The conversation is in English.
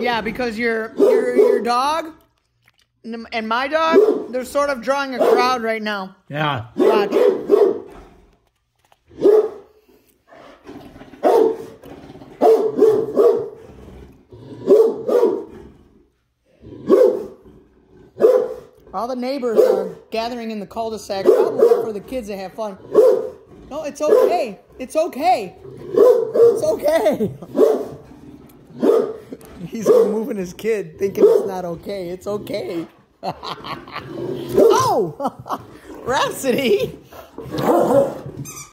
Yeah, because your your your dog and my dog, they're sort of drawing a crowd right now. Yeah. Watch. All the neighbors are gathering in the cul-de-sac, probably for the kids to have fun. No, it's okay. It's okay. It's okay. He's moving his kid, thinking it's not okay. It's okay. oh, Rhapsody.